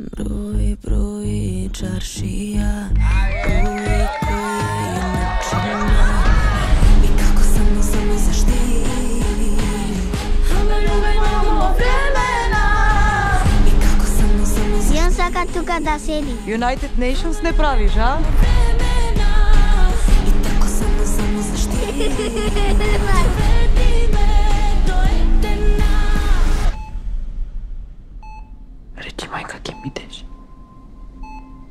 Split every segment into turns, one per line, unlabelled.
Broj, broj, čaršija. Uvijek koja je načina I kako samo, samo zašti Ame ljube mnogo vremena. I kako samo, samo
Ja kad tu da sedim
United Nations
ne praviš, a?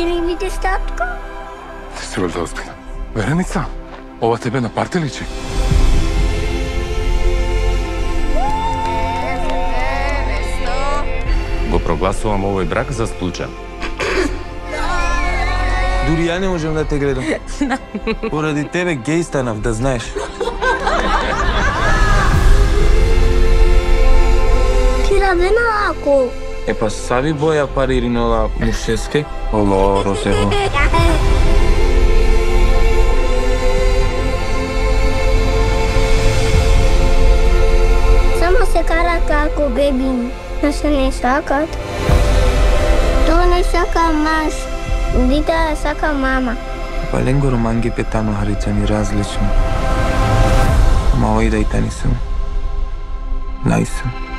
Ти ќе ли видиш татко?
Ти си валјда озбилна. Вереница, ова тебе на парти личи.
Го прогласувам овој брак за случај.
Дури ја не можам да те гледам. Поради тебе геј станав, да знаеш.
Ти равена ако.
Е па сави боја пари ринола мушеске. Оло, росево.
Само се карат како беби. Но се не сакат. Тоа не сака маш. Дите сака мама.
Па ленго романги петано харицани различно. Ама ој да и тани сум. Најсум.